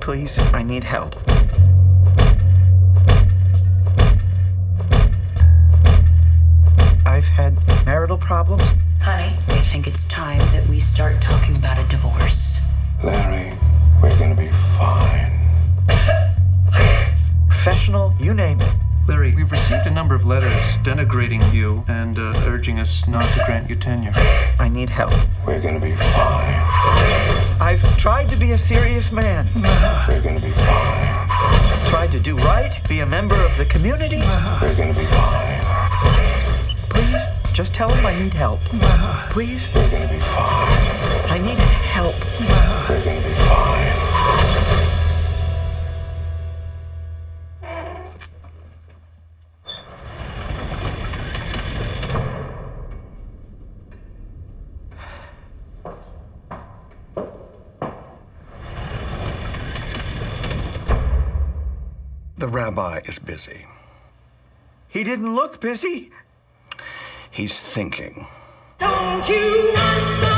Please, I need help. I've had marital problems. Honey, I think it's time that we start talking about a divorce. Larry, we're gonna be fine. Professional, you name it. Larry, we've received a number of letters denigrating you and uh, urging us not to grant you tenure. I need help. We're gonna be fine. I've tried to be a serious man. We're gonna be fine. Tried to do right, be a member of the community. We're gonna be fine. Please, just tell him I need help. Please, We're gonna be fine. The rabbi is busy. He didn't look busy. He's thinking. Don't you want some